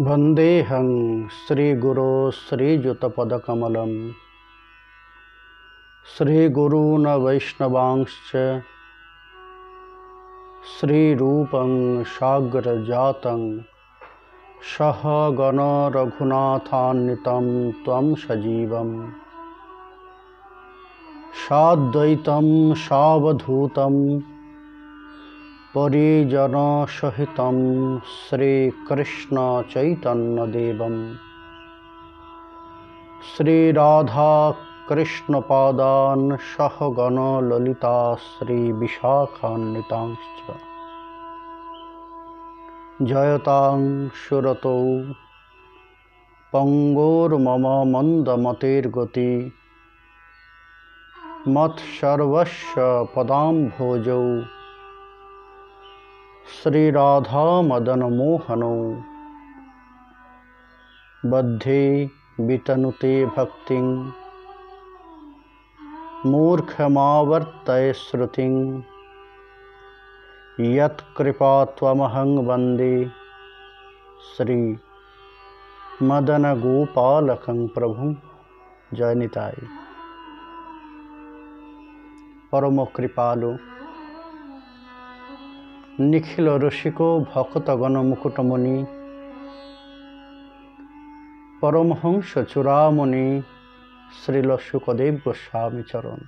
वन्देऽहं श्रीगुरो श्रीयुतपदकमलं श्रीगुरून् वैष्णवांश्च श्रीरूपं साग्रजातं सह गणरघुनाथान्वितं त्वं सजीवम्। साद्वैतं পরিজনসহিত শ্রীকৃষ্ণ চৈতন্যদেব শ্রীরাধাকৃষ্ণপাদান সহগণলিতা শ্রীবিশাখান্বিত জয়তাং সুরত। পঙ্গোর্মম মন্দমতির্গতি। মৎসর্বস্ব পদাম্ভোজৌ। श्री राधा मदन मोहनो बद्धे वितनुते भक्ति। मूर्खमावर्त श्रुति। यत्कृपात्वमहं वंदे श्री मदन गोपालकं प्रभु जयनिताय परम कृपालु। নিখিল রসিক ভক্তগণ মুকুটমণি। পরমহংস চূড়ামণি শ্রীল সুখদেব গোস্বামী চরণ।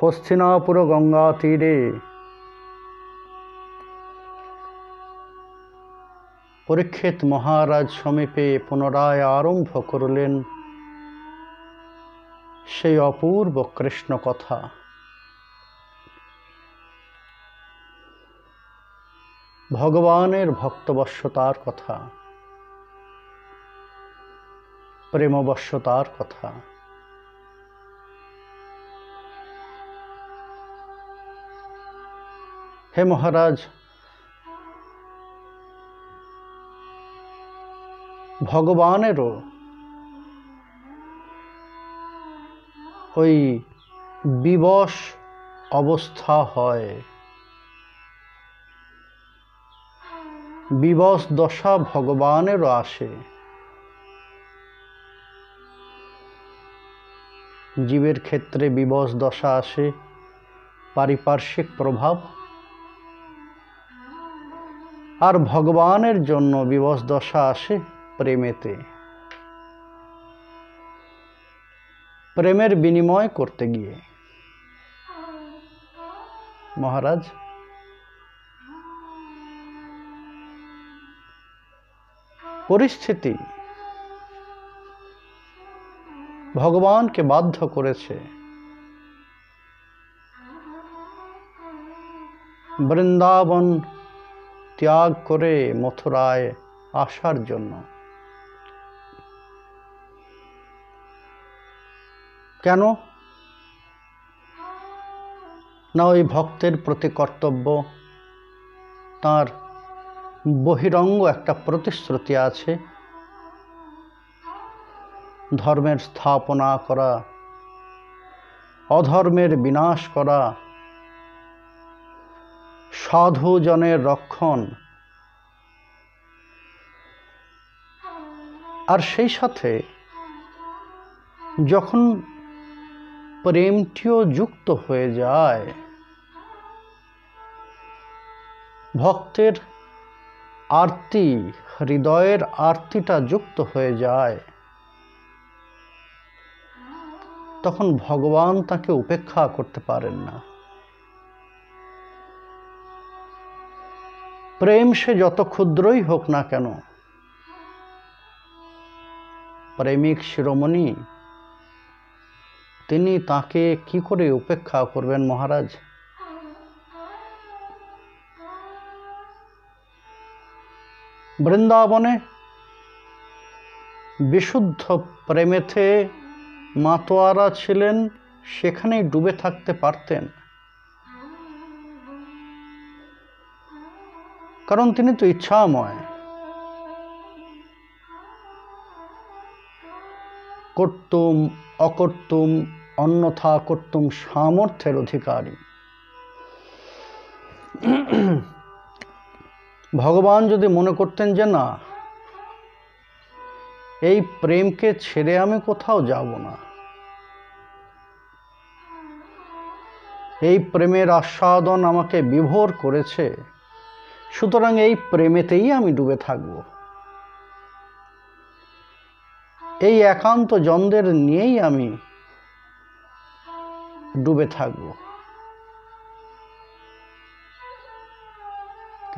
হস্তিনাপুর গঙ্গা তীরে। পরীক্ষিত মহারাজ সমীপে পুনরায় আরম্ভ করলেন সেই অপূর্ব কৃষ্ণ কথা ভগবানের ভক্তবশ্যতার কথা। প্রেমবশ্যতার কথা। হে মহারাজ ভগবানেরও ওই বিবশ অবস্থা হয়। বিবশ দশা ভগবানেরও আসে। জীবের ক্ষেত্রে বিবশ দশা আসে, পারিপার্শ্বিক প্রভাব। আর ভগবানের জন্য বিবশ দশা আসে প্রেমেতে। প্রেমের বিনিময় করতে গিয়ে। মহারাজ পরিস্থিতি ভগবানকে বাধ্য করেছে। বৃন্দাবন ত্যাগ করে মথুরায় আসার জন্য। কেন? না ওই ভক্তের প্রতি কর্তব্য, তার বহিরঙ্গ একটা প্রতিশ্রুতি আছে। ধর্মের স্থাপনা করা, অধর্মের বিনাশ করা, সাধুজনের রক্ষণ। আর সেই সাথে যখন প্রেমটিও যুক্ত হয়ে যায়, ভক্তের আরতি, হৃদয়ের আরতিটা যুক্ত হয়ে যায়। তখন ভগবান তাকে উপেক্ষা করতে পারেন না। প্রেম সে যত ক্ষুদ্রই হোক না কেন, প্রেমিক শিরোমণি, তিনি তাকে কি করে উপেক্ষা করবেন মহারাজ? বৃন্দাবনে বিশুদ্ধ প্রেমেতে মাতোয়ারা ছিলেন, সেখানেই ডুবে থাকতে পারতেন। কারণ তিনি তো ইচ্ছাময়। করতুম, অকর্তুম, অন্যথা করতুম সামর্থ্যের অধিকারী। ভগবান যদি মনে করতেন যে না, এই প্রেমকে ছেড়ে আমি কোথাও যাব না। এই প্রেমের আস্বাদন আমাকে বিভোর করেছে, সুতরাং এই প্রেমেতেই আমি ডুবে থাকব। এই একান্ত জনদের নিয়েই আমি ডুবে থাকব।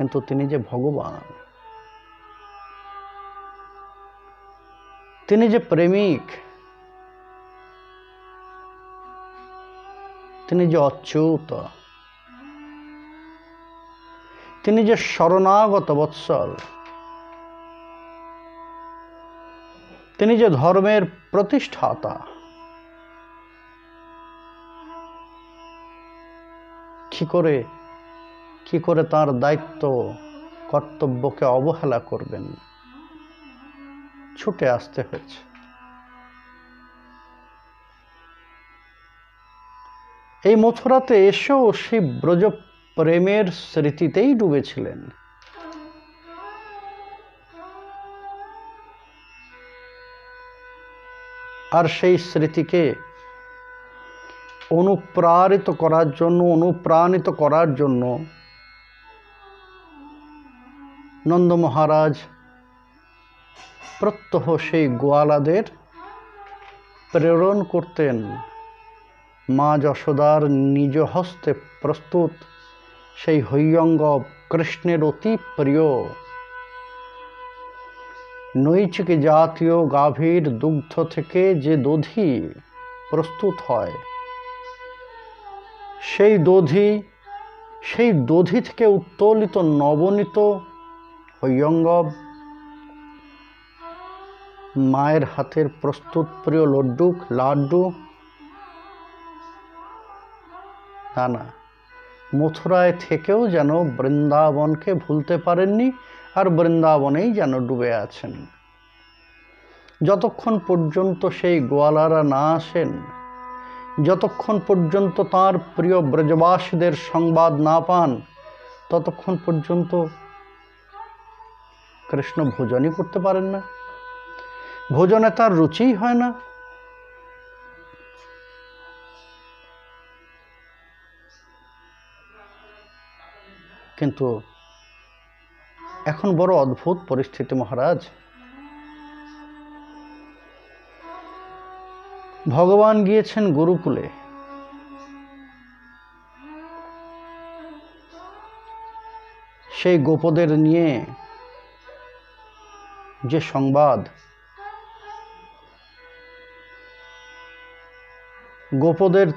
কিন্তু তিনি যে ভগবান, তিনি যে প্রেমিক, তিনি যে অচ্যুত, তিনি যে শরণাগত বৎসল, তিনি যে ধর্মের প্রতিষ্ঠাতা, কি করে কি করে তার দায়িত্ব, কর্তব্যকে অবহেলা করবেন? ছুটে আসতে হয়েছে। এই মথুরাতে এসেও সেই ব্রজ প্রেমের স্মৃতিতেই ডুবেছিলেন। আর সেই স্মৃতিকে অনুপ্রাণিত করার জন্য, অনুপ্রাণিত করার জন্য নন্দ মহারাজ প্রত্যহ সেই গোয়ালাদের প্রেরণ করতেন। মা যশোদার নিজ হস্তে প্রস্তুত, সেই হৈয়ঙ্গ কৃষ্ণের অতি প্রিয়। নৈচিক জাতীয় গাভীর দুগ্ধ থেকে যে দধি প্রস্তুত হয়, সেই দধি সেই দধি থেকে উত্তোলিত নবনীত হৈয়ঙ্গব মায়ের হাতের প্রস্তুত প্রিয় লড্ডু, লাড্ডু, না না, মথুরায় থেকেও যেন বৃন্দাবনকে ভুলতে পারেননি আর বৃন্দাবনেই যেন ডুবে আছেন। যতক্ষণ পর্যন্ত সেই গোয়ালারা না আসেন, যতক্ষণ পর্যন্ত তার প্রিয় ব্রজবাসীদের সংবাদ না পান, ততক্ষণ পর্যন্ত কৃষ্ণ ভোজনই করতে পারেন না। ভোজনে তার রুচিই হয় না। কিন্তু এখন বড় অদ্ভুত পরিস্থিতি মহারাজ। ভগবান গিয়েছেন গুরুকুলে। সেই গোপদের নিয়ে যে সংবাদ। গোপদের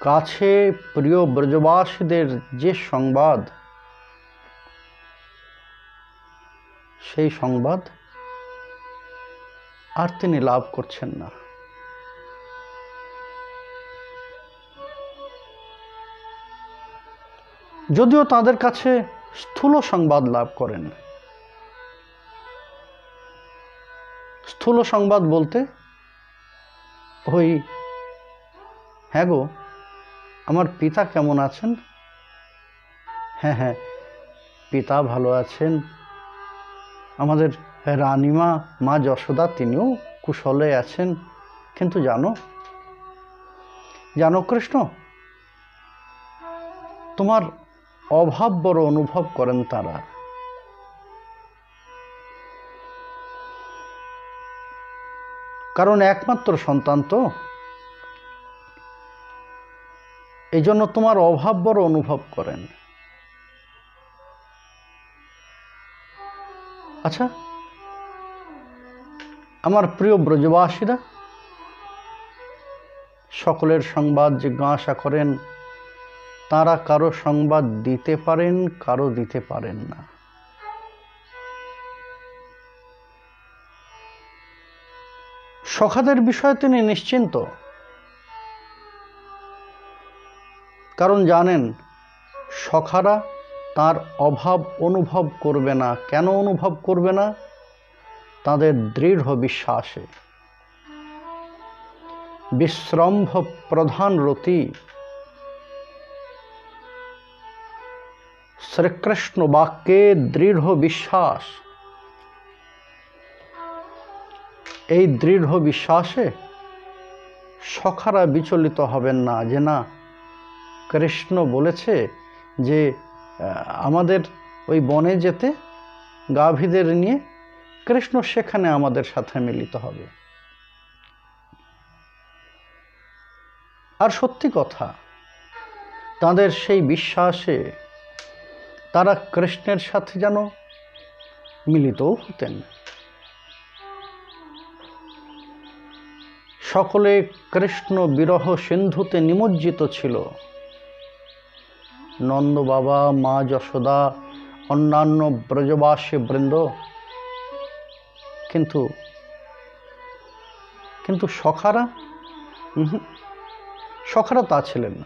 কাছে প্রিয় ব্রজবাসীদের যে সংবাদ, সেই সংবাদ আর তিনি লাভ করছেন না। যদিও তাদের কাছে স্থূল সংবাদ লাভ করেন। স্থূল সংবাদ বলতে ওই হ্যাঁ গো, আমার পিতা কেমন আছেন? হ্যাঁ হ্যাঁ পিতা ভালো আছেন। আমাদের রানীমা, মা যশোদা তিনিও কুশলে আছেন। কিন্তু জানো জানো কৃষ্ণ, তোমার অভাব বড় অনুভব করেন তারা। কারণ একমাত্র সন্তান তো। এই জন্য তোমার অভাব বড় অনুভব করেন। আচ্ছা আমার প্রিয় ব্রজবাসীরা, সকলের সংবাদ যে জিজ্ঞাসা করেন, তারা কারও সংবাদ দিতে পারেন, কারও দিতে পারেন না। সখাদের বিষয়ে তিনি নিশ্চিন্ত। কারণ জানেন, সখারা তার অভাব অনুভব করবে না। কেন অনুভব করবে না? তাদের দৃঢ় বিশ্বাসে। বিশ্রম্ভ প্রধান রতি। শ্রীকৃষ্ণ বাক্যে দৃঢ় বিশ্বাস। এই দৃঢ় বিশ্বাসে সখারা বিচলিত হবেন না যে না, কৃষ্ণ বলেছে যে আমাদের ওই বনে যেতে গাভীদের নিয়ে কৃষ্ণ সেখানে আমাদের সাথে মিলিত হবে। আর সত্যি কথা, তাদের সেই বিশ্বাসে তারা কৃষ্ণের সাথে যেন মিলিতও হতেন। সকলে কৃষ্ণ বিরহ সিন্ধুতে নিমজ্জিত ছিল। নন্দ বাবা, মা যশোদা, অন্যান্য ব্রজবাসী বৃন্দ। কিন্তু কিন্তু সখারা? সখারা তা ছিলেন না।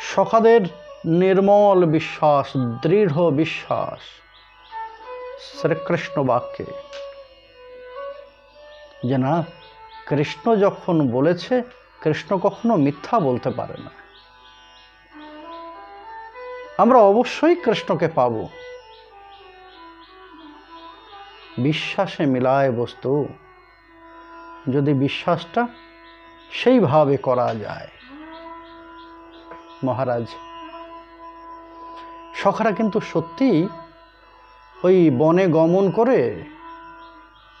সখাদের নির্মল বিশ্বাস, দৃঢ় বিশ্বাস। শ্রীকৃষ্ণ বাক্যে যে না, কৃষ্ণ যখন বলেছে, কৃষ্ণ কখনো মিথ্যা বলতে পারে না। আমরা অবশ্যই কৃষ্ণকে পাব। বিশ্বাসে মিলায় বস্তু। যদি বিশ্বাসটা সেইভাবে করা যায়। মহারাজ, সখারা কিন্তু সত্যিই ওই বনে গমন করে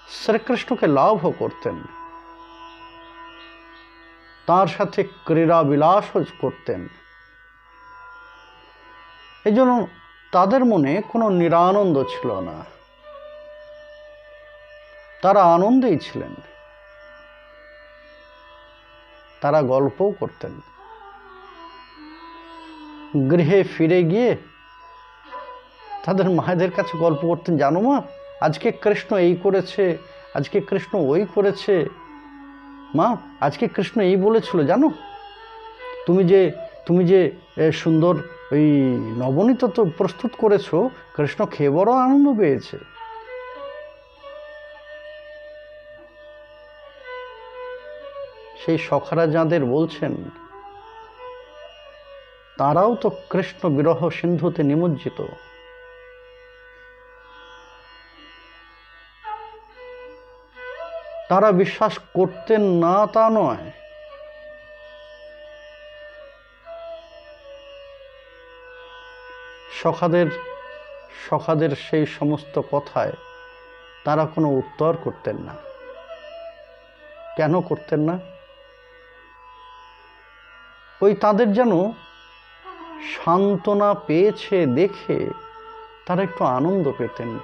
শ্রীকৃষ্ণকে লাভও করতেন। তার সাথে ক্রীড়া বিলাসও করতেন। এই জন্য তাদের মনে কোনো নিরানন্দ ছিল না। তারা আনন্দেই ছিলেন। তারা গল্পও করতেন। গৃহে ফিরে গিয়ে তাদের মায়েদের কাছে গল্প করতেন, জানো মা, আজকে কৃষ্ণ এই করেছে, আজকে কৃষ্ণ ওই করেছে। মা, আজকে কৃষ্ণ এই বলেছিল, জানো? তুমি যে তুমি যে সুন্দর ওই নবনীত তো প্রস্তুত করেছ, কৃষ্ণ খেয়ে বড় আনন্দ পেয়েছে। সেই সখারা যাঁদের বলছেন, তারাও তো কৃষ্ণ বিরহ সিন্ধুতে নিমজ্জিত। তারা বিশ্বাস করতেন না তা নয়। সখাদের সখাদের সেই সমস্ত কথায় তারা কোনো উত্তর করতেন না। কেন করতেন না? ওই তাদের যেন সান্ত্বনা পেয়েছে দেখে তারা একটু আনন্দ পেতেন।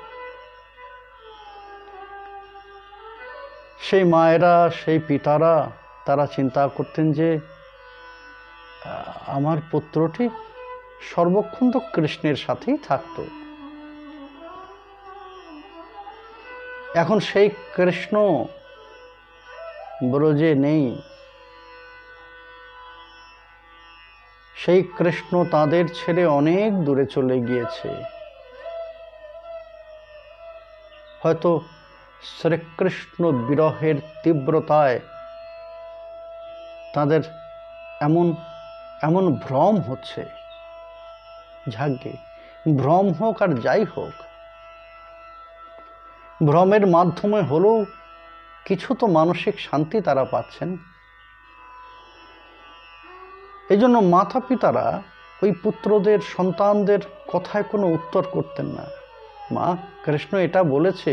সেই মায়েরা, সেই পিতারা, তারা চিন্তা করতেন যে আমার পুত্রটি সর্বক্ষণ তো কৃষ্ণের সাথেই থাকত। এখন সেই কৃষ্ণ ব্রজে নেই। সেই কৃষ্ণ তাদের ছেড়ে অনেক দূরে চলে গিয়েছে। হয়তো শ্রীকৃষ্ণ বিরহের তীব্রতায় তাদের এমন এমন ভ্রম হচ্ছে। ঝাঁকে ভ্রম হোক আর যাই হোক, ভ্রমের মাধ্যমে হলেও কিছু তো মানসিক শান্তি তারা পাচ্ছেন। এই জন্য মাতা পিতারা ওই পুত্রদের, সন্তানদের কথায় কোনো উত্তর করতেন না। মা, কৃষ্ণ এটা বলেছে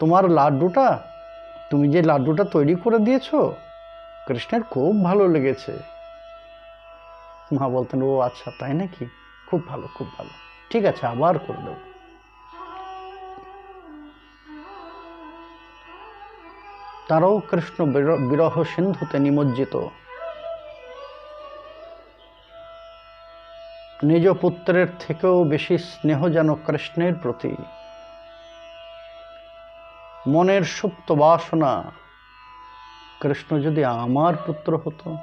তোমার লাড্ডুটা, তুমি যে লাড্ডুটা তৈরি করে দিয়েছ, কৃষ্ণের খুব ভালো লেগেছে। মা বলতেন, ও আচ্ছা তাই নাকি? খুব ভালো খুব ভালো। ঠিক আছে, আবার করে দেব। তারাও কৃষ্ণ বিরহ সিন্ধুতে নিমজ্জিত। নিজ পুত্রের থেকেও বেশি স্নেহ যেন কৃষ্ণের প্রতি। মনের সুপ্ত বাসনা। কৃষ্ণ যদি আমার পুত্র হতো।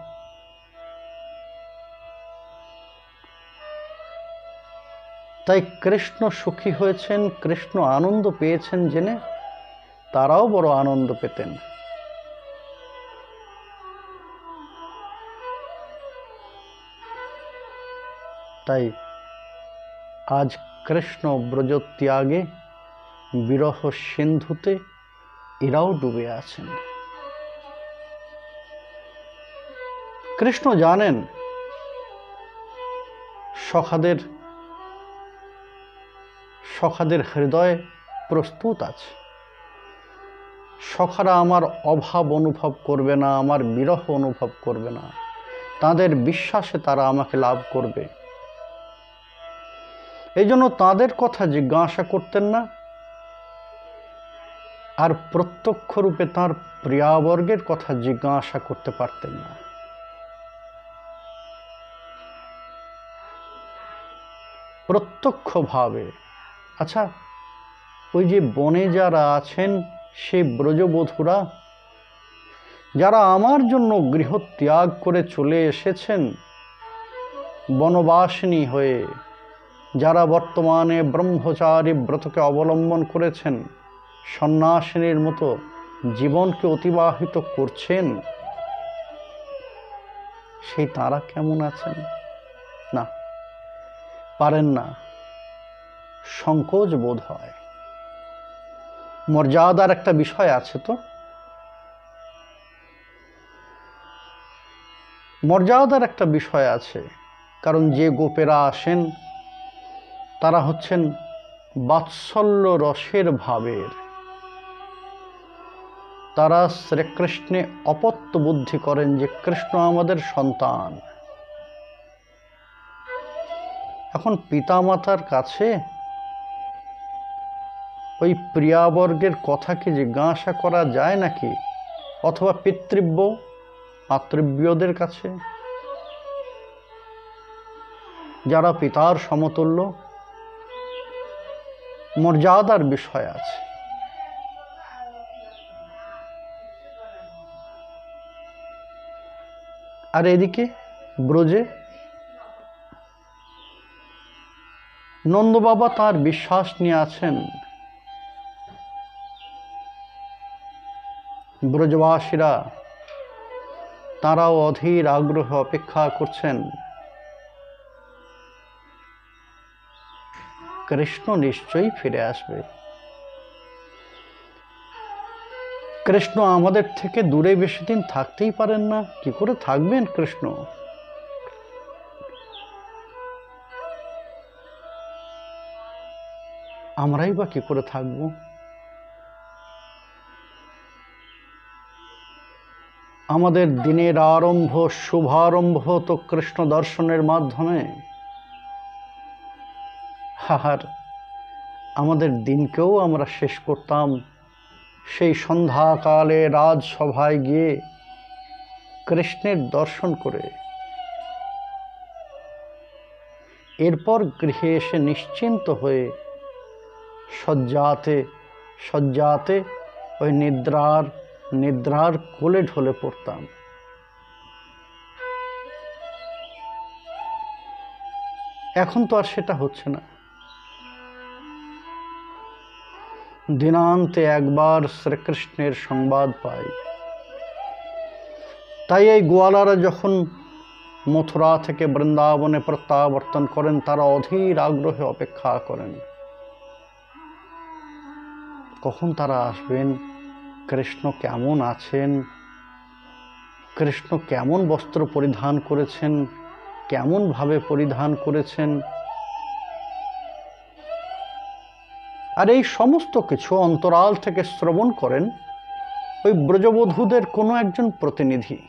তাই কৃষ্ণ সুখী হয়েছেন, কৃষ্ণ আনন্দ পেয়েছেন জেনে তারাও বড় আনন্দ পেতেন। তাই আজ কৃষ্ণ ব্রজত্যাগে বিরহ সিন্ধুতে এরাও ডুবে আছেন। কৃষ্ণ জানেন, সখাদের সখাদের হৃদয় প্রস্তুত আছে। সখারা আমার অভাব অনুভব করবে না, আমার বিরহ অনুভব করবে না। তাদের বিশ্বাসে তারা আমাকে লাভ করবে। এই জন্য তাদের কথা জিজ্ঞাসা করতেন না আর প্রত্যক্ষ রূপে তাঁর প্রিয়াবর্গের কথা জিজ্ঞাসা করতে পারতেন না। প্রত্যক্ষভাবে আচ্ছা ওই যে বনে যারা আছেন, সেই ব্রজবধূরা, যারা আমার জন্য গৃহ ত্যাগ করে চলে এসেছেন, বনবাসিনী হয়ে, যারা বর্তমানে ব্রহ্মচারী ব্রতকে অবলম্বন করেছেন সন্ন্যাসিনীর মতো জীবনকে অতিবাহিত করছেন? সেই তারা কেমন আছেন? না, পারেন না। সংকোচ বোধ হয়। মর্যাদার একটা বিষয় আছে তো? মর্যাদার একটা বিষয় আছে, কারণ যে গোপেরা আসেন, তারা হচ্ছেন বাৎসল্য রসের ভাবের। তারা শ্রীকৃষ্ণে অপত্য বুদ্ধি করেন যে কৃষ্ণ আমাদের সন্তান। এখন পিতামাতার কাছে ওই প্রিয়াবর্গের কথা কি জিজ্ঞাসা করা যায় নাকি? অথবা পিতৃব্য, মাতৃব্যদের কাছে? যারা পিতার সমতুল্য, মর্যাদার বিষয় আছে। আর এদিকে ব্রজে নন্দবাবা তার বিশ্বাস নিয়ে আছেন। ব্রজবাসীরা তারাও অধীর আগ্রহ অপেক্ষা করছেন। কৃষ্ণ নিশ্চয়ই ফিরে আসবে। কৃষ্ণ আমাদের থেকে দূরে বেশি দিন থাকতেই পারেন না। কি করে থাকবেন কৃষ্ণ? আমরাই বা কি করে থাকব? আমাদের দিনের আরম্ভ, শুভারম্ভ তো কৃষ্ণ দর্শনের মাধ্যমে। আর আমাদের দিনকেও আমরা শেষ করতাম। সেই সন্ধ্যাকালে রাজসভায় গিয়ে কৃষ্ণের দর্শন করে। এরপর গৃহে এসে নিশ্চিন্ত হয়ে শয্যাতে শয্যাতে ওই নিদ্রার নিদ্রার কোলে ঢলে পড়তাম। এখন তো আর সেটা হচ্ছে না। দিনান্তে একবার শ্রীকৃষ্ণের সংবাদ পাই। তাই এই গোয়ালারা যখন মথুরা থেকে বৃন্দাবনে প্রত্যাবর্তন করেন, তারা অধীর আগ্রহে অপেক্ষা করেন। কখন তারা আসবেন? কৃষ্ণ কেমন আছেন? কৃষ্ণ কেমন বস্ত্র পরিধান করেছেন? কেমনভাবে পরিধান করেছেন? আর এই সমস্ত কিছু অন্তরাল থেকে শ্রবণ করেন ওই ব্রজবধূদের কোনো একজন প্রতিনিধি।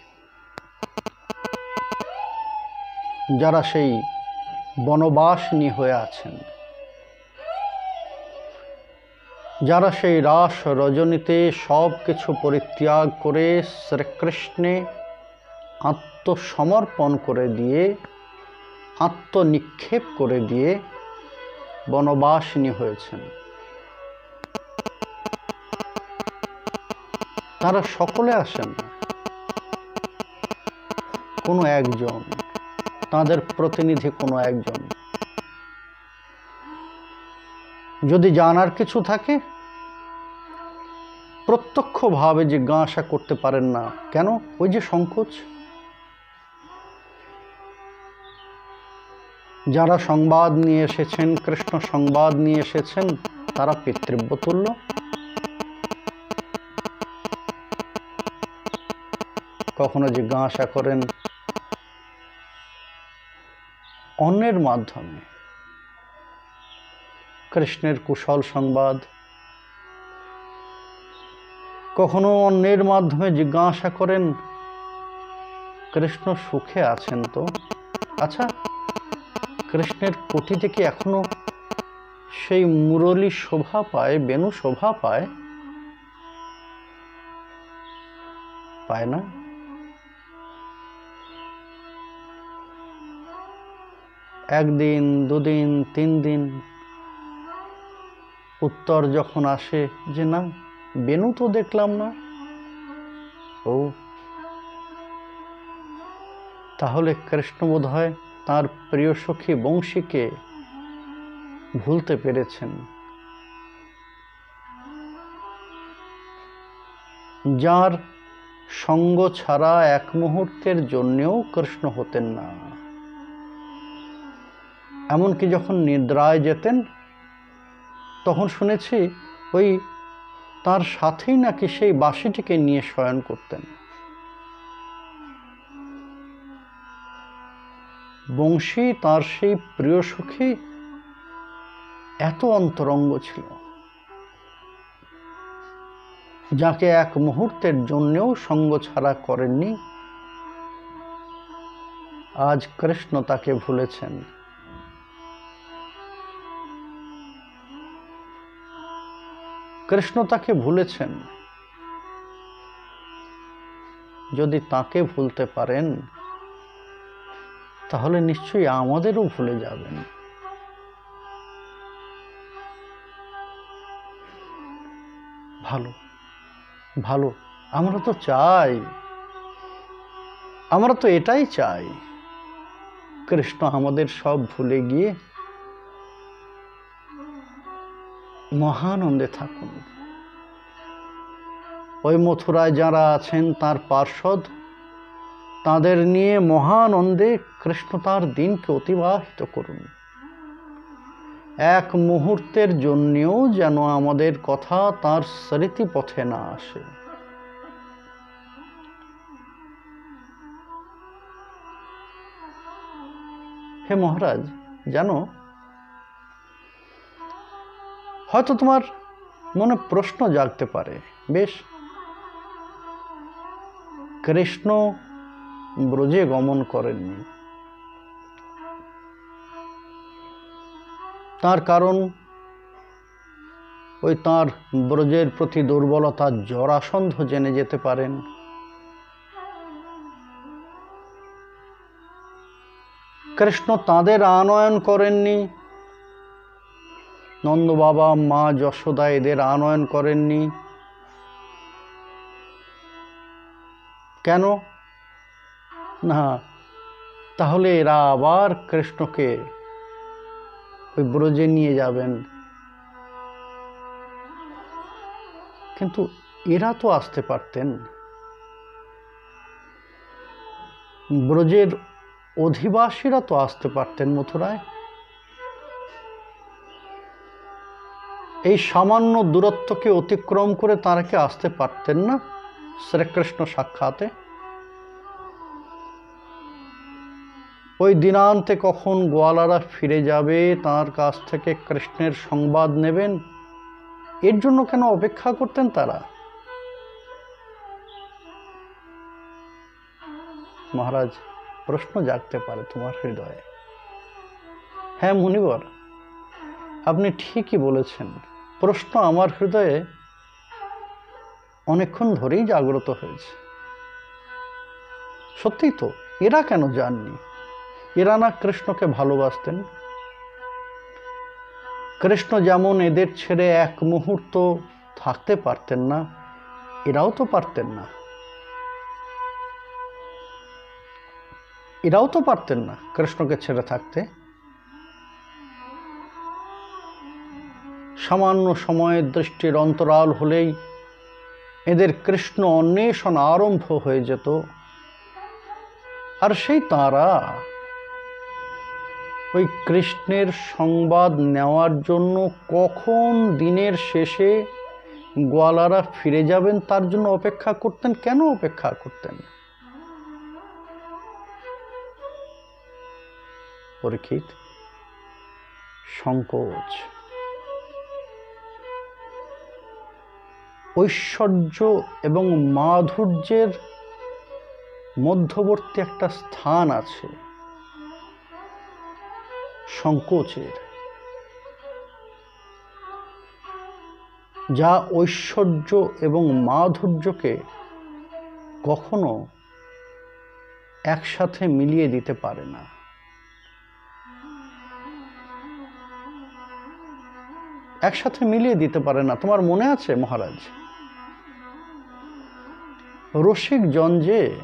যারা সেই বনবাসিনী হয়ে আছেন। যারা সেই রাস রজনীতে সব কিছু পরিত্যাগ করে শ্রীকৃষ্ণে আত্মসমর্পণ করে দিয়ে, আত্মনিক্ষেপ করে দিয়ে বনবাসিনী হয়েছেন। তারা সকলে আসেন। কোনো একজন, তাদের প্রতিনিধি কোনো একজন। যদি জানার কিছু থাকে, প্রত্যক্ষভাবে জিজ্ঞাসা করতে পারেন না। কেন? ওই যে সংকোচ। যারা সংবাদ নিয়ে এসেছেন, কৃষ্ণ সংবাদ নিয়ে এসেছেন, তারা পিতৃব্য কখনো জিজ্ঞাসা করেন, অন্যের মাধ্যমে, কৃষ্ণের কুশল সংবাদ, কখনো অন্যের মাধ্যমে জিজ্ঞাসা করেন, কৃষ্ণ সুখে আছেন তো? আচ্ছা কৃষ্ণের কোটিতে থেকে এখনও সেই মুরলী শোভা পায় বেনু শোভা পায়? পায় না? একদিন, দুদিন তিন দিন উত্তর যখন আসে যে, না, বেনু তো দেখলাম না। ও, তাহলে কৃষ্ণ বোধ হয় তাঁর প্রিয় সখী বংশীকে ভুলতে পেরেছেন। যার সঙ্গ ছাড়া এক মুহূর্তের জন্যেও কৃষ্ণ হতেন না। এমনকি যখন নিদ্রায় যেতেন, তখন শুনেছি ওই তার সাথেই নাকি সেই বাসিটিকে নিয়ে শয়ন করতেন। বংশী তার সেই প্রিয় সুখী এত অন্তরঙ্গ ছিল, যাকে এক মুহূর্তের জন্যেও সঙ্গ ছাড়া করেননি। আজ কৃষ্ণ তাকে ভুলেছেন। কৃষ্ণ তাকে ভুলেছেন। যদি তাকে ভুলতে পারেন, তাহলে নিশ্চয়ই আমাদেরও ভুলে যাবেন। ভালো ভালো, আমরা তো চাই। আমরা তো এটাই চাই। কৃষ্ণ আমাদের সব ভুলে গিয়ে মহানন্দে থাকুন। ওই মথুরায় যারা আছেন, তার পার্ষদ তাদের নিয়ে মহানন্দে কৃষ্ণ তার দিনকে অতিবাহিত করুন। এক মুহূর্তের জন্যেও যেন আমাদের কথা তার স্মৃতি পথে না আসে। হে মহারাজ, জানো হয়তো তোমার মনে প্রশ্ন জাগতে পারে। বেশ। কৃষ্ণ ব্রজে গমন করেননি। তার কারণ ওই তার ব্রজের প্রতি দুর্বলতা জরাসন্ধ জেনে যেতে পারেন। কৃষ্ণ তাদের আনয়ন করেননি। নন্দ বাবা, মা যশোদা এদের আনয়ন করেননি। কেন? না, তাহলে এরা আবার কৃষ্ণকে ওই ব্রজে নিয়ে যাবেন। কিন্তু এরা তো আসতে পারতেন। ব্রজের অধিবাসীরা তো আসতে পারতেন, মথুরায়। এই সামান্য দূরত্বকে অতিক্রম করে তারা কি আসতে পারতেন না? শ্রীকৃষ্ণ সাক্ষাতে। ওই দিনান্তে কখন গোয়ালারা ফিরে যাবে, তার কাছ থেকে কৃষ্ণের সংবাদ নেবেন? এর জন্য কেন অপেক্ষা করতেন তারা? মহারাজ, প্রশ্ন জাগতে পারে তোমার হৃদয়ে। হ্যাঁ মুনিবর আপনি ঠিকই বলেছেন। প্রশ্ন আমার হৃদয়ে অনেকক্ষণ ধরেই জাগ্রত হয়েছে। সত্যিই তো, এরা কেন যাননি এরা না কৃষ্ণকে ভালোবাসতেন। কৃষ্ণ যেমন এদের ছেড়ে এক মুহূর্ত থাকতে পারতেন না, এরাও তো পারতেন না। এরাও তো পারতেন না কৃষ্ণকে ছেড়ে থাকতে। সামান্য সময়ের দৃষ্টির অন্তরাল হলেই এদের কৃষ্ণ অন্বেষণ আরম্ভ হয়ে যেত। আর সেই তারা ওই কৃষ্ণের সংবাদ নেওয়ার জন্য কখন দিনের শেষে গোয়ালারা ফিরে যাবেন তার জন্য অপেক্ষা করতেন? কেন অপেক্ষা করতেন? পরীক্ষিত, সংকোচ। ঐশ্বর্য এবং মাধুর্যের মধ্যবর্তী একটা স্থান আছে, সংকোচের, যা ঐশ্বর্য এবং মাধুর্যকে কখনো একসাথে মিলিয়ে দিতে পারে না। একসাথে মিলিয়ে দিতে পারে না। তোমার মনে আছে মহারাজ? রসিক জন যে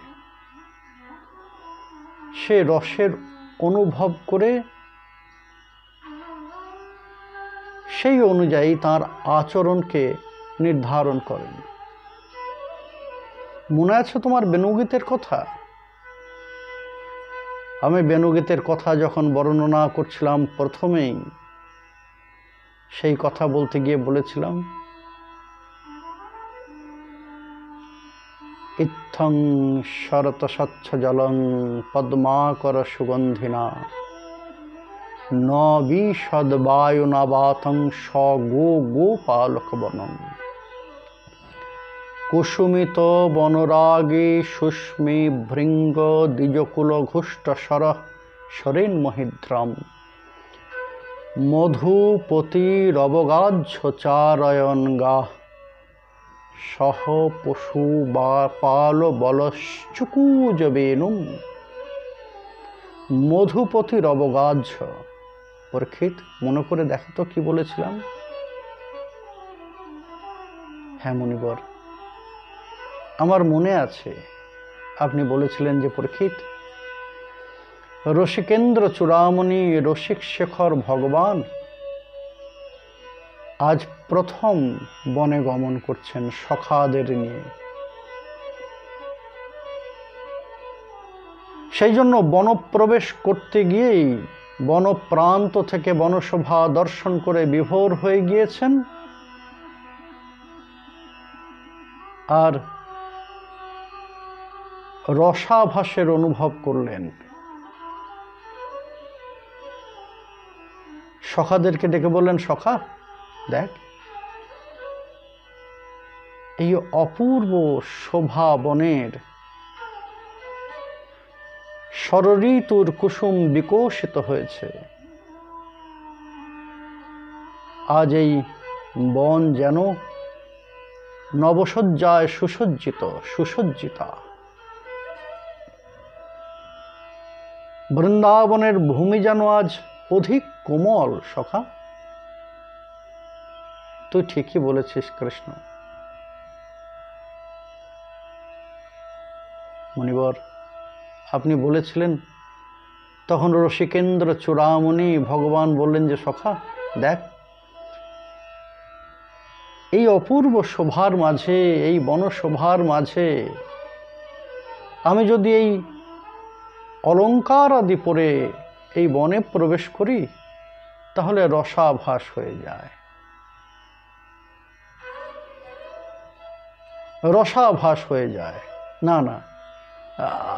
সে রসের অনুভব করে, সেই অনুযায়ী তার আচরণকে নির্ধারণ করেন। মনে আছে তোমার বেনুগীতের কথা? আমি বেনুগীতের কথা যখন বর্ণনা করছিলাম প্রথমেই, সেই কথা বলতে গিয়ে বলেছিলাম ইত্থং শরত স্বচ্ছ জলং পদ্মাকর সুগন্ধিনা ন বিশদবায়ুনাবাতং স গো গোপালক বনম কুসুমিত বনরাগে সুস্মি ভৃঙ্গ দ্বিজকুল ঘুষ্ট সর সরেন মহিদ্রাম মধুপতিরবগাহ্য চারয়ন গা সহ পশু বা পাল বলশ্চুকুজ বেনুম মধুপতির অবগাহ্য পরীক্ষিত, মনে করে দেখো তো কি বলেছিলাম? হ্যাঁ মনিবর আমার মনে আছে, আপনি বলেছিলেন যে পরীক্ষিত, রসিকেন্দ্র চূড়ামণি রসিক শেখর ভগবান আজ প্রথম বনে গমন করছেন সখাদের নিয়ে। সেই জন্য বনপ্রবেশ করতে গিয়েই বনপ্রান্ত থেকে বনসভা দর্শন করে বিভোর হয়ে গিয়েছেন। আর রসাভাসের অনুভব করলেন। সখাদেরকে ডেকে বললেন, সখা দেখ, এই অপূর্ব শোভা বনের ষড়ঋতুর কুসুম বিকশিত হয়েছে। আজ এই বন যেন নবসজ্জায় সুসজ্জিত, সুসজ্জিতা। বৃন্দাবনের ভূমি যেন আজ অধিক কোমল, সখা। তুই ঠিকই বলেছিস, কৃষ্ণ। মণিবর আপনি বলেছিলেন, তখন রসিকেন্দ্র চূড়ামণি ভগবান বললেন যে, সখা, দেখ, এই অপূর্ব শোভার মাঝে, এই বনশোভার মাঝে, আমি যদি এই অলঙ্কার আদি পরে এই বনে প্রবেশ করি, তাহলে রসাভাস হয়ে যায়। রসাভাস হয়ে যায়। না না,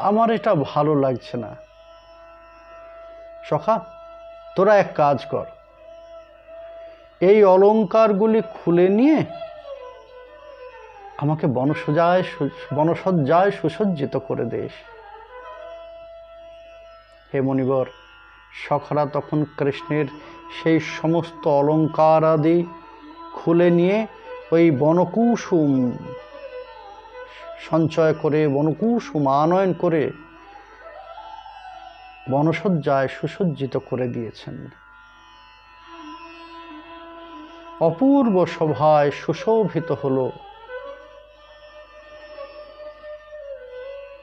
আমার এটা ভালো লাগছে না। সখা, তোরা এক কাজ কর। এই অলঙ্কারগুলি খুলে নিয়ে আমাকে বনসজ্জায় বনসজ্জায় সুসজ্জিত করে দেশ। হে মণিবর, সখরা তখন কৃষ্ণের সেই সমস্ত অলঙ্কার আদি খুলে নিয়ে ওই বনকুসুম সঞ্চয় করে বনকুশ আনয়ন করে, বনসজ্জায় সুসজ্জিত করে দিয়েছেন। অপূর্ব সভায় সুশোভিত হল।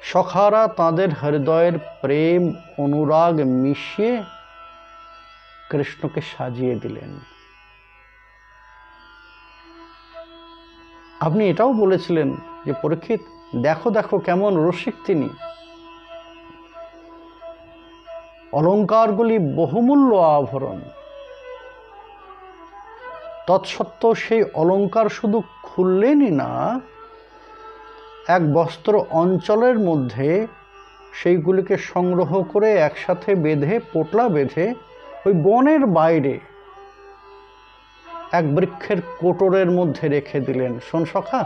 সখারা তাদের হৃদয়ের প্রেম, অনুরাগ মিশিয়ে কৃষ্ণকে সাজিয়ে দিলেন। আপনি এটাও বলেছিলেন যে পরীক্ষিত, দেখো দেখো কেমন রসিক তিনি। অলঙ্কারগুলি বহুমূল্য আভরণ। তৎসত্ত্বেও সেই অলঙ্কার শুধু খুললেনই না, এক বস্ত্র অঞ্চলের মধ্যে সেইগুলিকে সংগ্রহ করে একসাথে বেঁধে, পোটলা বেঁধে ওই বনের বাইরে এক বৃক্ষের কোটরের মধ্যে রেখে দিলেন। শোন সখা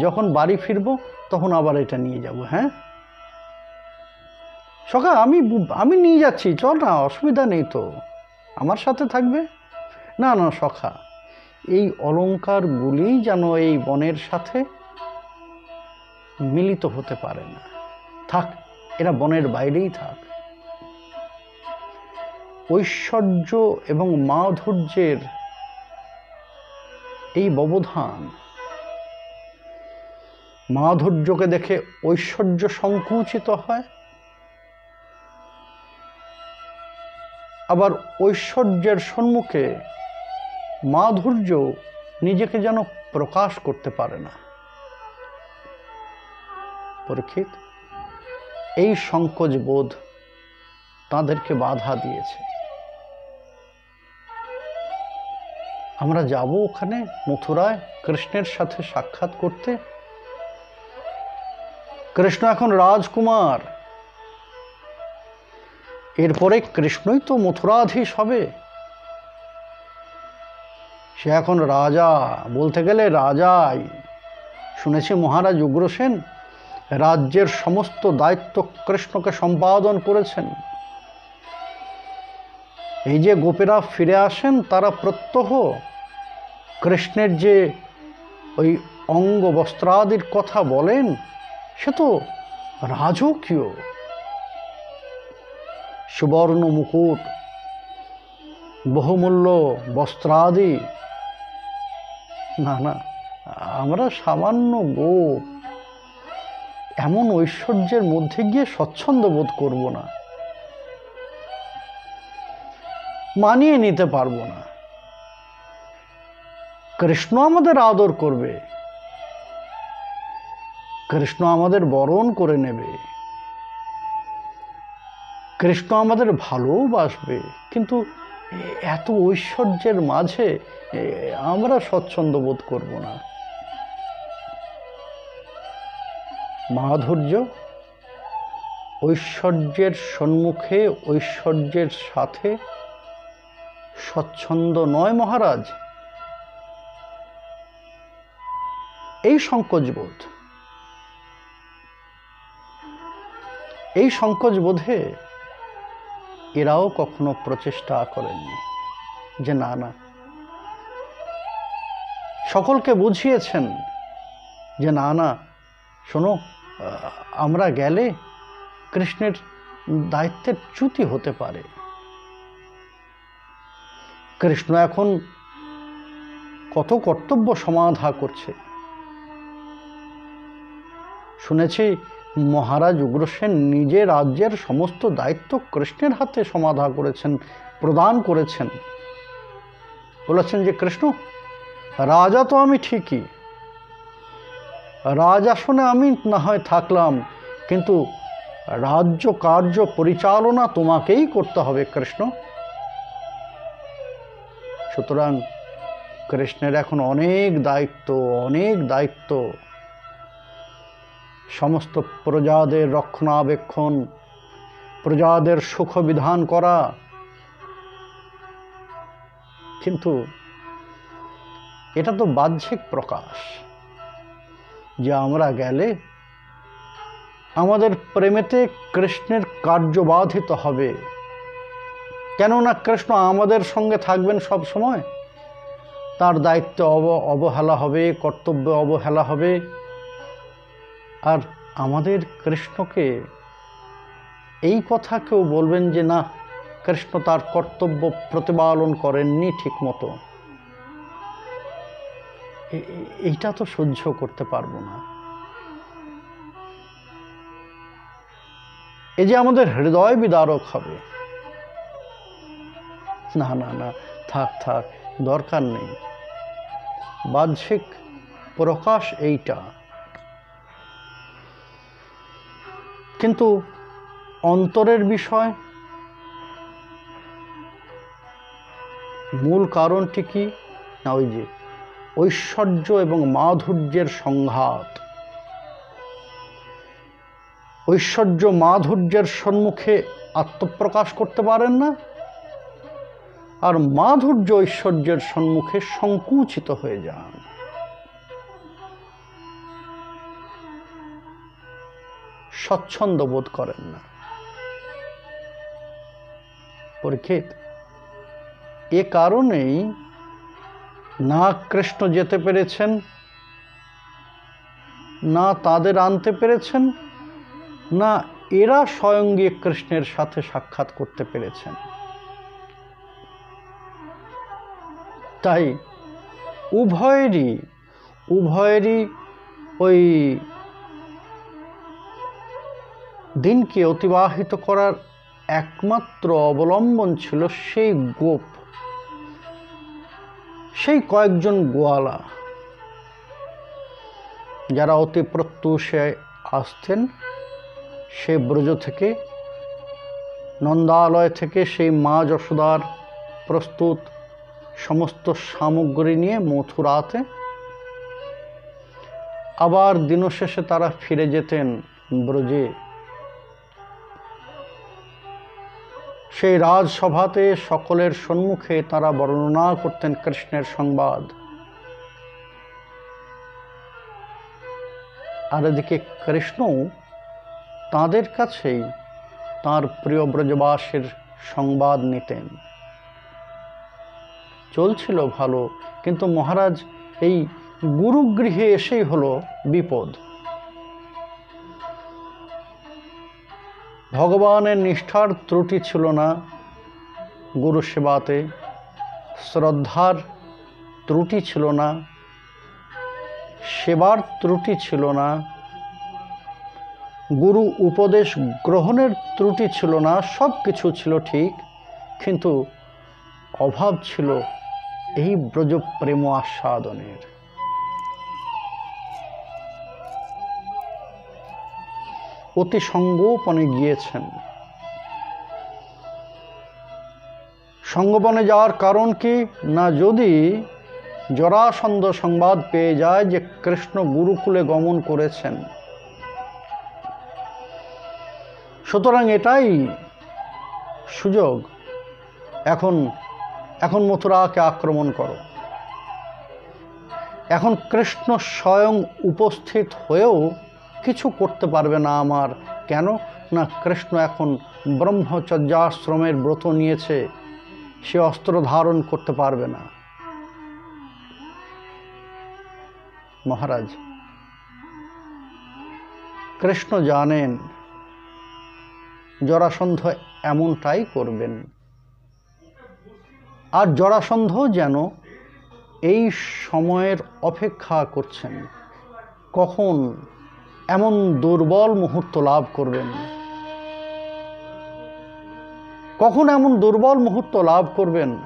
যখন বাড়ি ফিরব, তখন আবার এটা নিয়ে যাব হ্যাঁ? সখা, আমি আমি নিয়ে যাচ্ছি, চল না, অসুবিধা নেই তো। আমার সাথে থাকবে? না না, সখা, এই অলঙ্কারগুলি যেন এই বনের সাথে মিলিত হতে পারে না। থাক, এরা বনের বাইরেই থাক। ঐশ্বর্য এবং মাধুর্যের এই ব্যবধান মাধুর্যকে দেখে ঐশ্বর্য সংকুচিত হয়। আবার ঐশ্বর্যের সম্মুখে মাধুর্য নিজেকে যেন প্রকাশ করতে পারে না। পরীক্ষিত, এই সংকোচ বোধ তাদেরকে বাধা দিয়েছে। আমরা যাব ওখানে মথুরায় কৃষ্ণের সাথে সাক্ষাৎ করতে। কৃষ্ণ এখন রাজকুমার। এরপরে কৃষ্ণই তো মথুরাধীশ হবে সে এখন রাজা, বলতে গেলে রাজাই। শুনেছি মহারাজ উগ্রসেন রাজ্যের সমস্ত দায়িত্ব কৃষ্ণকে সম্পাদন করেছেন। এই যে গোপীরা ফিরে আসেন, তারা প্রত্যহ কৃষ্ণের যে ওই অঙ্গ বস্ত্রাদির কথা বলেন সে তো রাজকীয়। সুবর্ণ মুকুট বহুমূল্য বস্ত্রাদি। না না, আমরা সামান্য গোপ। এমন ঐশ্বর্যের মধ্যে গিয়ে স্বচ্ছন্দ বোধ করব না। মানিয়ে নিতে পারব না। কৃষ্ণ আমাদের আদর করবে। কৃষ্ণ আমাদের বরণ করে নেবে। কৃষ্ণ আমাদের ভালোবাসবে, কিন্তু এত ঐশ্বর্যের মাঝে আমরা স্বচ্ছন্দ বোধ করব না। মাধুর্য, ঐশ্বর্যের সম্মুখে, ঐশ্বর্যের সাথে, স্বচ্ছন্দ নয় মহারাজ। এই সংকোচবোধ এই সংকোচ বোধে এরাও কখনো প্রচেষ্টা করেননি যে না না। সকলকে বুঝিয়েছেন যে না না, শোনো আমরা গেলে কৃষ্ণের দায়িত্বের চ্যুতি হতে পারে। কৃষ্ণ এখন কত কর্তব্য সমাধা করছে। শুনেছি মহারাজ উগ্রসেন নিজে রাজ্যের সমস্ত দায়িত্ব কৃষ্ণের হাতে সমাধা করেছেন, প্রদান করেছেন। বলেছেন যে, কৃষ্ণ, রাজা তো আমি ঠিকই। রাজাসনে আমি না হয় থাকলাম, কিন্তু রাজ্য কার্য পরিচালনা তোমাকেই করতে হবে, কৃষ্ণ। সুতরাং কৃষ্ণের এখন অনেক দায়িত্ব অনেক দায়িত্ব। সমস্ত প্রজাদের রক্ষণাবেক্ষণ, প্রজাদের সুখ বিধান করা। কিন্তু এটা তো বাহ্যিক প্রকাশ যে আমরা গেলে আমাদের প্রেমেতে কৃষ্ণের কার্য বাধিত হবে। কেননা কৃষ্ণ আমাদের সঙ্গে থাকবেন সব সময়। তার দায়িত্ব অব, অবহেলা হবে, কর্তব্য অবহেলা হবে। আর আমাদের কৃষ্ণকে এই কথা কেউ বলবেন যে, না, কৃষ্ণ তার কর্তব্য প্রতিপালন করেননি ঠিক মতো এইটা তো সহ্য করতে পারব না। এই যে আমাদের হৃদয় বিদারক হবে। না না না, থাক থাক, দরকার নেই। বাহ্যিক প্রকাশ এইটা। কিন্তু অন্তরের বিষয়, মূল কারণটি কি? না, ওই যে ঐশ্বর্য এবং মাধুর্যের সংঘাত। ঐশ্বর্য, মাধুর্যের সম্মুখে আত্মপ্রকাশ করতে পারেন না, আর মাধুর্য ঐশ্বর্যের সম্মুখে সংকুচিত হয়ে যান। স্বচ্ছন্দ বোধ করেন না। পরীক্ষিত, এ কারণেই না কৃষ্ণ যেতে পেরেছেন, না তাদের আনতে পেরেছেন, না এরা স্বয়ং গিয়ে কৃষ্ণের সাথে সাক্ষাৎ করতে পেরেছেন। তাই উভয়েরই উভয়েরই ওই দিনকে অতিবাহিত করার একমাত্র অবলম্বন ছিল সেই গোপ। সেই কয়েকজন গোয়ালা। যারা অতি প্রত্যুষে আসতেন সে ব্রজ থেকে, নন্দালয় থেকে সেই মা যশোদার প্রস্তুত সমস্ত সামগ্রী নিয়ে মথুরাতে। আবার দিনশেষে তারা ফিরে যেতেন ব্রজে। সেই রাজসভাতে সকলের সম্মুখে তারা বর্ণনা করতেন কৃষ্ণের সংবাদ। আর এদিকে কৃষ্ণ তাদের কাছেই তার প্রিয় ব্রজবাসের সংবাদ নিতেন। চলছিল ভালো, কিন্তু মহারাজ এই গুরুগৃহে এসেই হলো বিপদ। ভগবানের নিষ্ঠার ত্রুটি ছিল না গুরু সেবাতে, শ্রদ্ধার ত্রুটি ছিল না, সেবার ত্রুটি ছিল না, গুরু উপদেশ গ্রহণের ত্রুটি ছিল না, সব কিছু ছিল ঠিক, কিন্তু অভাব ছিল এই ব্রজ প্রেম আস্বাদনের। অতি সঙ্গোপনে গিয়েছেন। সঙ্গোপনে যাওয়ার কারণ কি? না যদি জরাসন্ধ সংবাদ পেয়ে যায় যে কৃষ্ণ গুরুকুলে গমন করেছেন। সুতরাং এটাই সুযোগ। এখন এখন মথুরাকে আক্রমণ করো। এখন কৃষ্ণ স্বয়ং উপস্থিত হয়েও কিছু করতে পারবে না আমার। কেন? না, কৃষ্ণ এখন ব্রহ্মচর্যাশ্রমের ব্রত নিয়েছে। সে অস্ত্র ধারণ করতে পারবে না। মহারাজ, কৃষ্ণ জানেন, জরাসন্ধ এমনটাই করবেন। আর জরাসন্ধ যেন এই সময়ের অপেক্ষা করছেন। কখন? এমন দুর্বল মুহূর্ত লাভ করবেন কখন এমন দুর্বল মুহূর্ত লাভ করবেন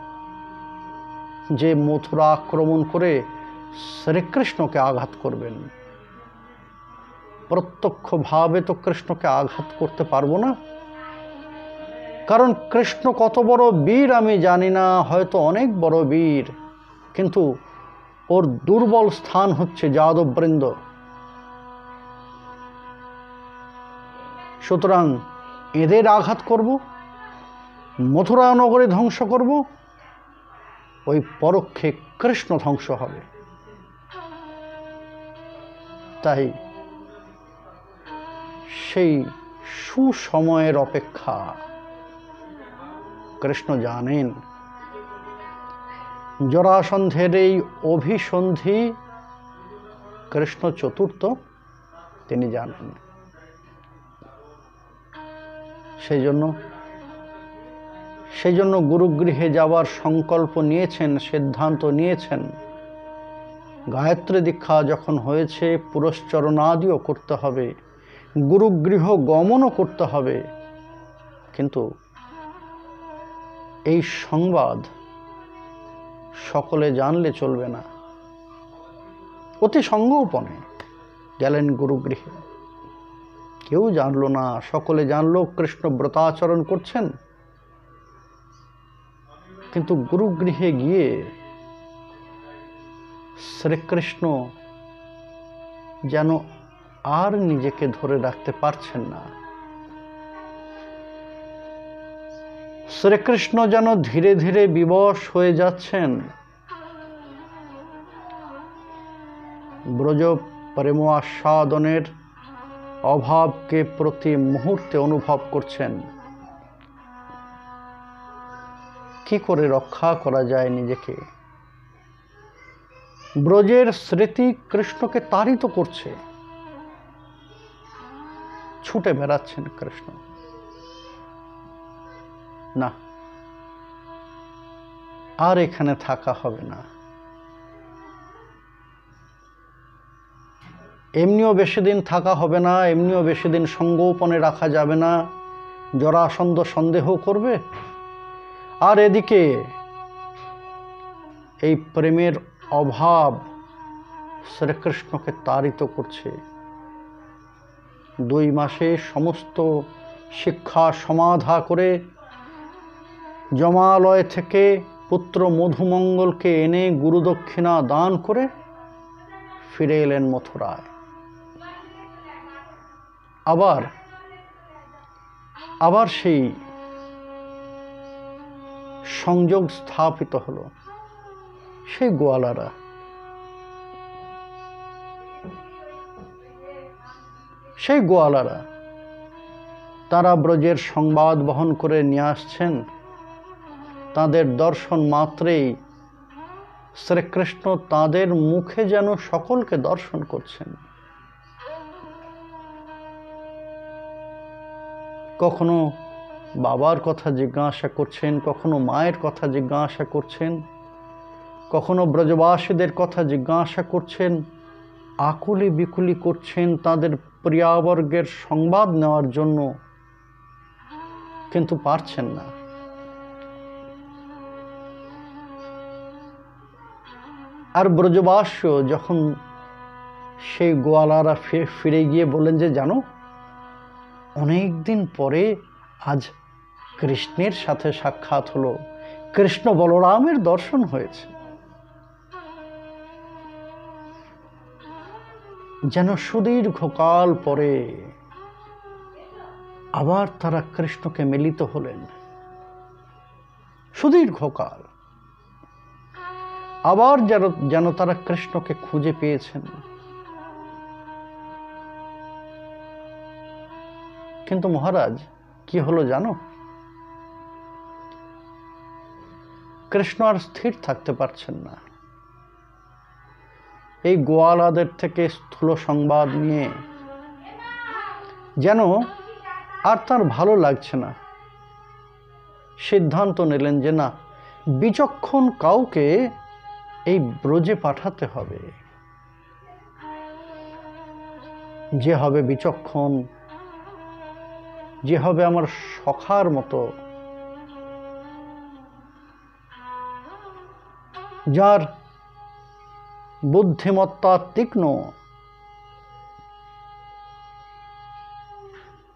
যে মথুরা আক্রমণ করে শ্রীকৃষ্ণকে আঘাত করবেন? প্রত্যক্ষভাবে তো কৃষ্ণকে আঘাত করতে পারব না। কারণ কৃষ্ণ কত বড় বীর আমি জানি না, হয়তো অনেক বড় বীর। কিন্তু ওর দুর্বল স্থান হচ্ছে যাদববৃন্দ। সুতরাং এদের আঘাত করব মথুরা নগরে ধ্বংস করব, ওই পরোক্ষে কৃষ্ণ ধ্বংস হবে। তাই সেই সুসময়ের অপেক্ষা কৃষ্ণ জানেন। জরাসন্ধের এই অভিসন্ধি কৃষ্ণ চতুর্থ, তিনি জানেন। সেই জন্য সেই জন্য গুরুগৃহে যাওয়ার সংকল্প নিয়েছেন, সিদ্ধান্ত নিয়েছেন। গায়ত্রী দীক্ষা যখন হয়েছে পুরস্চরণাদিও করতে হবে, গুরুগৃহ গমনও করতে হবে। কিন্তু এই সংবাদ সকলে জানলে চলবে না। অতি সঙ্গোপনে গেলেন গুরুগৃহে। কেউ জানলো না। সকলে জানলো কৃষ্ণ ব্রতাচরণ করছেন। কিন্তু গুরুগৃহে গিয়ে শ্রীকৃষ্ণ যেন আর নিজেকে ধরে রাখতে পারছেন না। শ্রীকৃষ্ণ যেন ধীরে ধীরে বিবশ হয়ে যাচ্ছেন। ব্রজ প্রেম আস্বাদনের অভাবকে প্রতি মুহূর্তে অনুভব করছেন। কি করে রক্ষা করা যায় নিজেকে? ব্রজের স্মৃতি কৃষ্ণকে তাড়িত করছে। ছুটে বেড়াচ্ছেন কৃষ্ণ। না, আর এখানে থাকা হবে না। এমনিও বেশি দিন থাকা হবে না, এমনিও বেশি দিন সঙ্গোপনে রাখা যাবে না, জরাসন্ধ সন্দেহ করবে। আর এদিকে এই প্রেমের অভাব শ্রীকৃষ্ণকে তাড়িত করছে। দুই মাসে সমস্ত শিক্ষা সমাধা করে জমালয় থেকে পুত্র মধুমঙ্গলকে এনে গুরুদক্ষিণা দান করে ফিরে এলেন মথুরায়। আবার আবার সেই সংযোগ স্থাপিত হলো সেই গোয়ালারা। সেই গোয়ালারা তারা ব্রজের সংবাদ বহন করে নিয়ে আসছেন। তাদের দর্শন মাত্রেই শ্রীকৃষ্ণ তাদের মুখে যেন সকলকে দর্শন করছেন। কখনো বাবার কথা জিজ্ঞাসা করছেন, কখনো মায়ের কথা জিজ্ঞাসা করছেন, কখনো ব্রজবাসীদের কথা জিজ্ঞাসা করছেন, আকুলি বিকুলি করছেন তাদের প্রিয়াবর্গের সংবাদ নেওয়ার জন্য, কিন্তু পারছেন না। আর ব্রজবাস্য যখন সেই গোয়ালারা ফিরে গিয়ে বললেন যে, জানো অনেক দিন পরে আজ কৃষ্ণের সাথে সাক্ষাৎ হলো। কৃষ্ণ বলরামের দর্শন হয়েছে। যেন সুদীর্ঘকাল পরে আবার তারা কৃষ্ণকে মিলিত হলেন। সুদীর্ঘকাল আবার যেন যেন তারা কৃষ্ণকে খুঁজে পেয়েছেন। কিন্তু মহারাজ, কি হলো জানো? কৃষ্ণ আর স্থির থাকতে পারছেন না। এই গোয়ালাদের থেকে স্থূল সংবাদ নিয়ে যেন আর তার ভালো লাগছে না। সিদ্ধান্ত নিলেন যে, না, বিচক্ষণ কাউকে এই ব্রজে পাঠাতে হবে। যে হবে বিচক্ষণ যে হবে আমার সখার মতো। যার বুদ্ধিমত্তা তীক্ষ্ণ,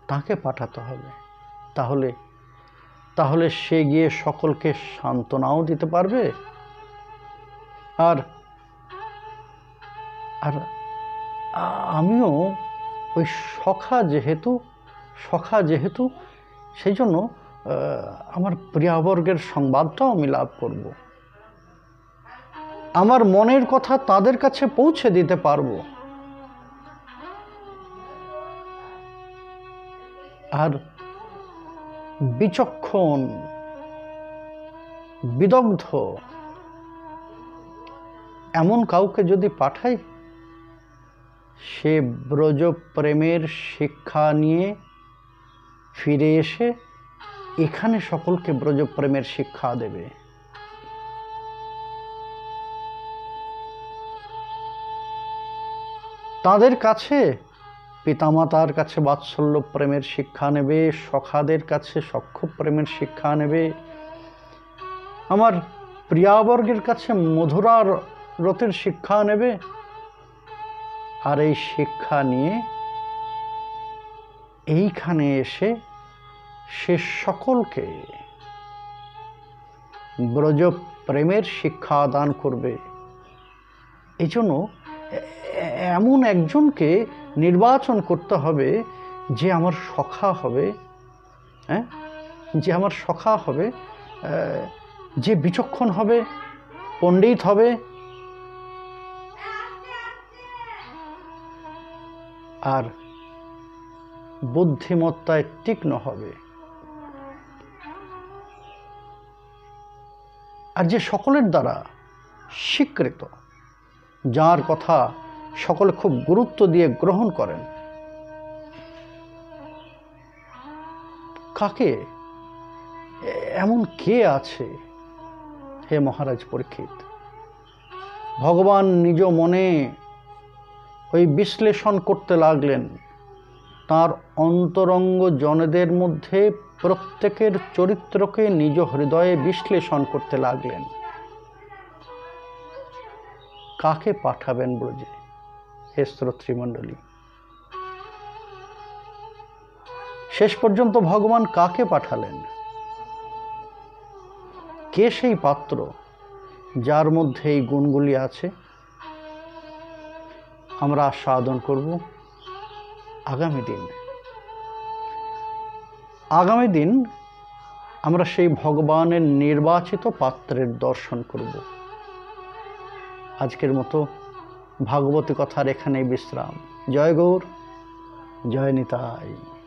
তাকে পাঠাতে হবে। তাহলে তাহলে সে গিয়ে সকলকে সান্ত্বনাও দিতে পারবে। আর আর আমিও ওই সখা যেহেতু সখা যেহেতু, সেই জন্য আমার প্রিয়াবর্গের সংবাদটাও আমি লাভ করব। আমার মনের কথা তাদের কাছে পৌঁছে দিতে পারব। আর বিচক্ষণ, বিদগ্ধ, এমন কাউকে যদি পাঠাই, সে ব্রজ প্রেমের শিক্ষা নিয়ে ফিরে এসে এখানে সকলকে ব্রজপ্রেমের শিক্ষা দেবে। তাদের কাছে, পিতামাতার কাছে বাৎসল্য প্রেমের শিক্ষা নেবে, সখাদের কাছে সক্ষ প্রেমের শিক্ষা নেবে। আমার প্রিয়াবর্গের কাছে মধুরার রথের শিক্ষা নেবে। আর এই শিক্ষা নিয়ে এইখানে এসে সে সকলকে ব্রজ প্রেমের শিক্ষা দান করবে। এই জন্য এমন একজনকে নির্বাচন করতে হবে যে আমার সখা হবে হ্যাঁ? যে আমার সখা হবে যে বিচক্ষণ হবে, পণ্ডিত হবে। আর বুদ্ধিমত্তায় তীক্ষ্ণ হবে। আর যে সকলের দ্বারা স্বীকৃত, যার কথা সকলে খুব গুরুত্ব দিয়ে গ্রহণ করেন, কাকে? এমন কে আছে? হে মহারাজ পরীক্ষিত, ভগবান নিজ মনে ওই বিশ্লেষণ করতে লাগলেন। তার অন্তরঙ্গ জনেদের মধ্যে প্রত্যেকের চরিত্রকে নিজ হৃদয়ে বিশ্লেষণ করতে লাগলেন। কাকে পাঠাবেন ব্রজে? হে শ্রোতৃমণ্ডলী। শেষ পর্যন্ত ভগবান কাকে পাঠালেন? কে সেই পাত্র যার মধ্যে এই গুণগুলি আছে? আমরা আস্বাদন করব। আগামী দিন। আগামী দিন আমরা সেই ভগবানের নির্বাচিত পাত্রের দর্শন করব। আজকের মতো ভাগবতী কথার এখানেই বিশ্রাম। জয় গৌর, জয় নিতাই।